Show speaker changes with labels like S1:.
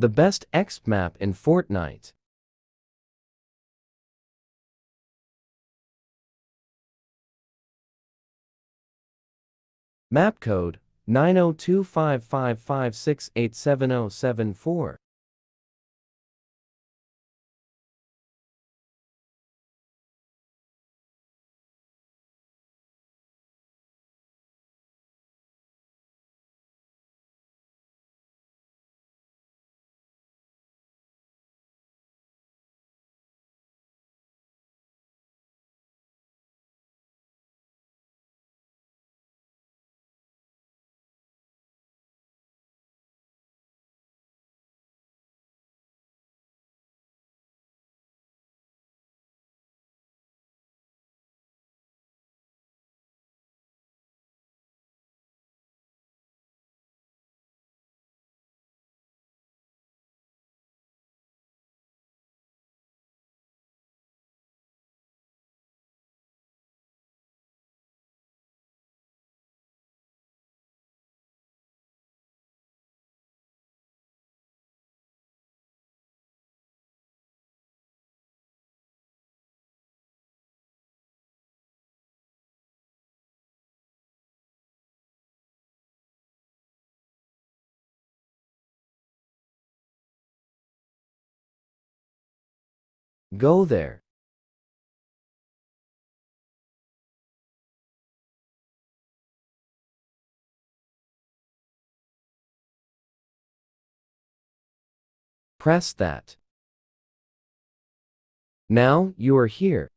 S1: The best exp map in Fortnite. Map code 9025556877074. Go there. Press that. Now, you are here.